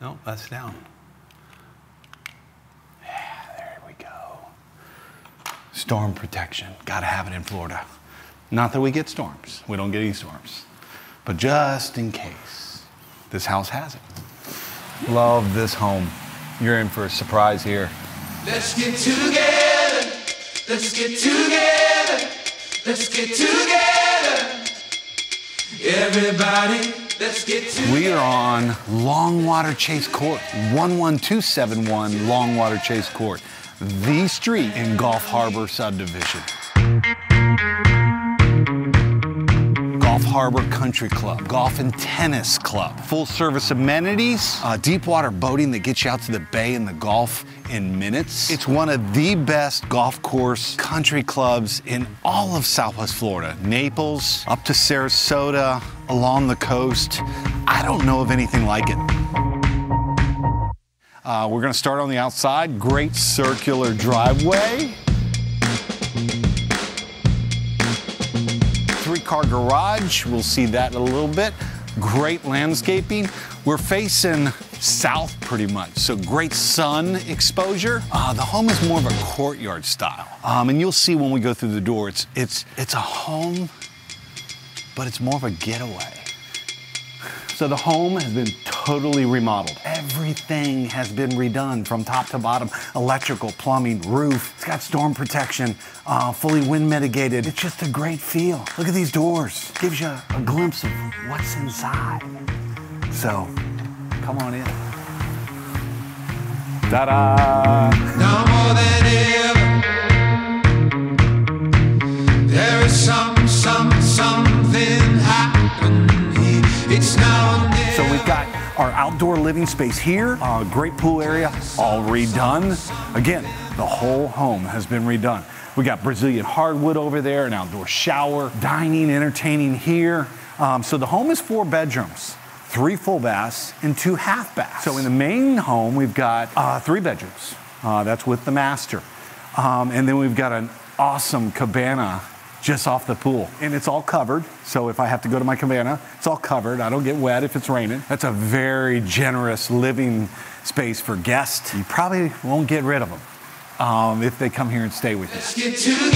No, that's down. Yeah, there we go. Storm protection. Gotta have it in Florida. Not that we get storms. We don't get any storms. But just in case, this house has it. Love this home. You're in for a surprise here. Let's get together. Let's get together. Let's get together. Everybody, let's get together. We are on Longwater Chase Court, 11271 Longwater Chase Court, the street in Gulf Harbour subdivision. Harbour Country Club, Golf and Tennis Club, full service amenities, uh, deep water boating that gets you out to the bay and the Gulf in minutes. It's one of the best golf course country clubs in all of Southwest Florida. Naples, up to Sarasota, along the coast. I don't know of anything like it. Uh, we're gonna start on the outside. Great circular driveway. Car garage. We'll see that in a little bit. Great landscaping. We're facing south pretty much, so great sun exposure. Uh, the home is more of a courtyard style. Um, and you'll see when we go through the door, it's, it's, it's a home, but it's more of a getaway. So the home has been totally remodeled. Everything has been redone from top to bottom. Electrical, plumbing, roof. It's got storm protection, uh, fully wind mitigated. It's just a great feel. Look at these doors. Gives you a glimpse of what's inside. So, come on in. Ta-da! Now our outdoor living space here, great pool area, all redone. Again, the whole home has been redone. We got Brazilian hardwood over there, an outdoor shower, dining, entertaining here. Um, so the home is four bedrooms, three full baths, and two half baths. So in the main home, we've got uh, three bedrooms. Uh, that's with the master. Um, and then we've got an awesome cabana just off the pool. And it's all covered. So if I have to go to my cabana, it's all covered. I don't get wet if it's raining. That's a very generous living space for guests. You probably won't get rid of them um, if they come here and stay with you. Let's get together.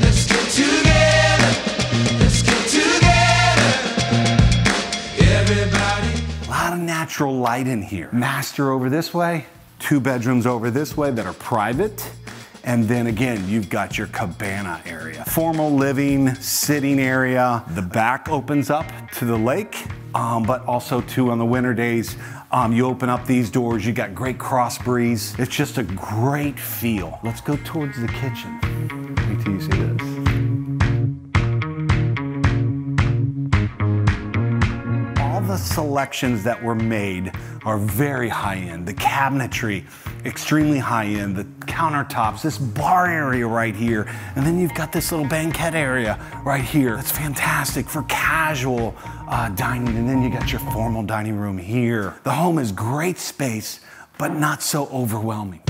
Let's get together. Let's get together. Everybody. A lot of natural light in here. Master over this way, two bedrooms over this way that are private. And then again, you've got your cabana area. Formal living, sitting area. The back opens up to the lake, um, but also too on the winter days, um, you open up these doors, you got great cross breeze. It's just a great feel. Let's go towards the kitchen. Wait till you see this. all the selections that were made are very high end. The cabinetry, extremely high end. The countertops, this bar area right here. And then you've got this little banquette area right here. That's fantastic for casual uh, dining. And then you got your formal dining room here. The home is great space, but not so overwhelming.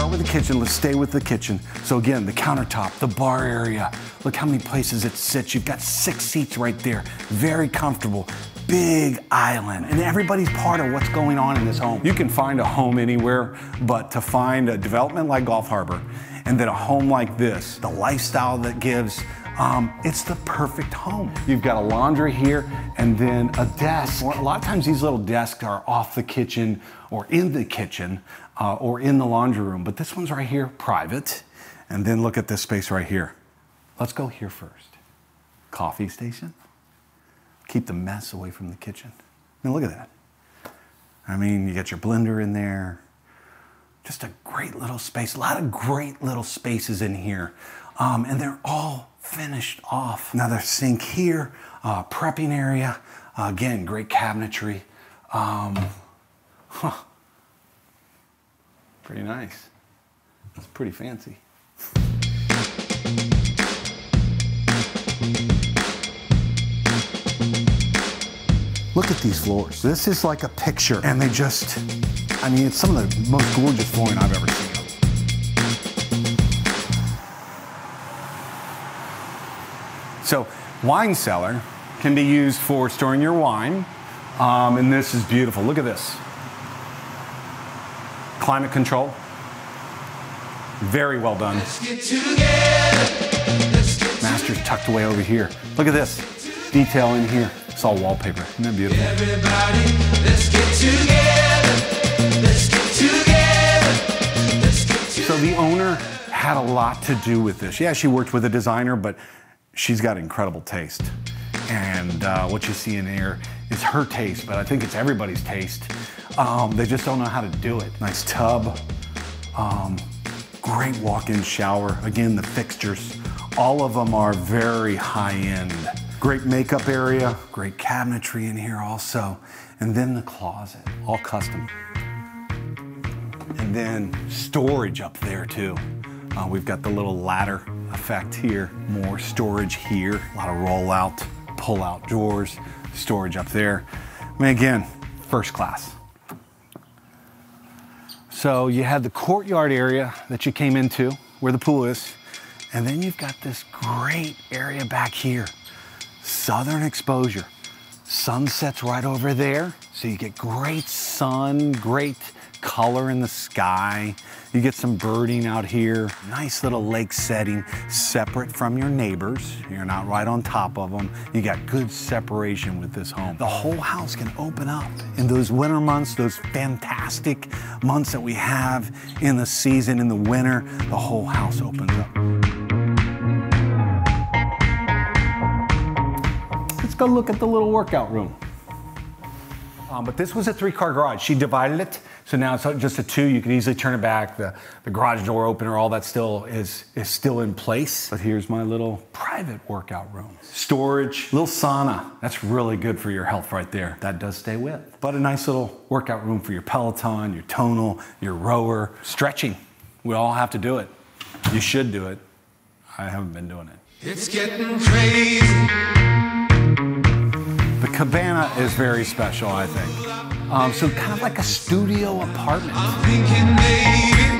Start with the kitchen. Let's stay with the kitchen. So again, the countertop, the bar area. Look how many places it sits. You've got six seats right there. Very comfortable. Big island. And everybody's part of what's going on in this home. You can find a home anywhere, but to find a development like Gulf Harbour and then a home like this, the lifestyle that gives, um, it's the perfect home. You've got a laundry here and then a desk. A lot of times these little desks are off the kitchen or in the kitchen uh, or in the laundry room, but this one's right here, private. And then look at this space right here. Let's go here first. Coffee station. Keep the mess away from the kitchen. Mean, look at that. I mean, you got your blender in there. Just a great little space. A lot of great little spaces in here. Um, and they're all finished off. Another sink here, uh, prepping area. Uh, again, great cabinetry. Um, huh. Pretty nice. It's pretty fancy. Look at these floors. This is like a picture, and they just, I mean, it's some of the most gorgeous flooring I've ever seen. So, wine cellar can be used for storing your wine. Um, and this is beautiful. Look at this. Climate control. Very well done. Master's tucked away over here. Look at this. Detail in here. It's all wallpaper. Isn't that beautiful? Everybody, let's get together. Let's get together. Let's get together. So the owner had a lot to do with this. Yeah, she worked with a designer, but she's got incredible taste. And uh, what you see in here is her taste, but I think it's everybody's taste. Um, they just don't know how to do it. Nice tub, um, great walk-in shower. Again, the fixtures, all of them are very high-end. Great makeup area, great cabinetry in here also. And then the closet, all custom. And then storage up there too. Uh, we've got the little ladder effect here, more storage here, a lot of rollout, pull out drawers, storage up there. I mean, again, first class. So you had the courtyard area that you came into where the pool is, and then you've got this great area back here, southern exposure. Sunsets right over there, so you get great sun, great color in the sky. You get some birding out here. Nice little lake setting, separate from your neighbors. You're not right on top of them. You got good separation with this home. The whole house can open up in those winter months, those fantastic months that we have in the season in the winter. The whole house opens up. Let's go look at the little workout room. Um, but this was a three car garage. She divided it, so now it's just a two. You can easily turn it back. The, the garage door opener, all that still is, is still in place. But here's my little private workout room. Storage, little sauna. That's really good for your health right there. That does stay with. But a nice little workout room for your Peloton, your tonal, your rower. Stretching. We all have to do it. You should do it. I haven't been doing it. It's getting crazy. Cabana is very special, I think. Um, so kind of like a studio apartment. I'm thinking maybe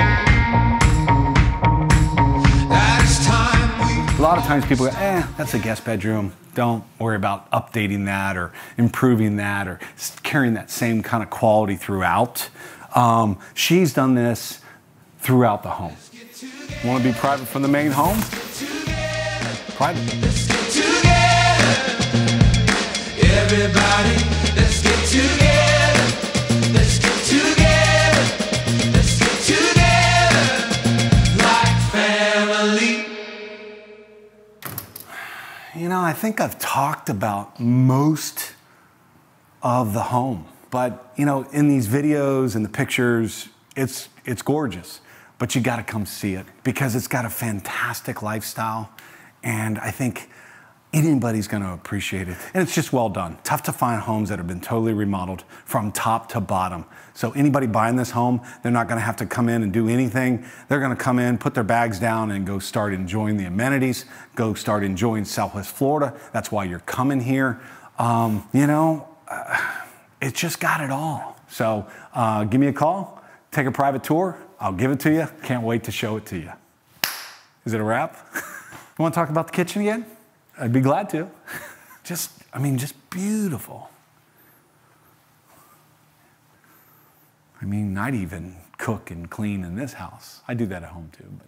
that it's time we A lot of times people go, eh, that's a guest bedroom. Don't worry about updating that or improving that or carrying that same kind of quality throughout. Um, she's done this throughout the home. Want to be private from the main home? Private. You know, I think I've talked about most of the home, but you know, in these videos and the pictures, it's it's gorgeous. But you got to come see it because it's got a fantastic lifestyle, and I think anybody's going to appreciate it. And it's just well done. Tough to find homes that have been totally remodeled from top to bottom. So anybody buying this home, they're not going to have to come in and do anything. They're going to come in, put their bags down, and go start enjoying the amenities. Go start enjoying Southwest Florida. That's why you're coming here. Um, you know, uh, it's just got it all. So uh, give me a call, take a private tour. I'll give it to you. Can't wait to show it to you. Is it a wrap? you want to talk about the kitchen again? I'd be glad to. Just, I mean, just beautiful. I mean, I'd even cook and clean in this house. I do that at home too, but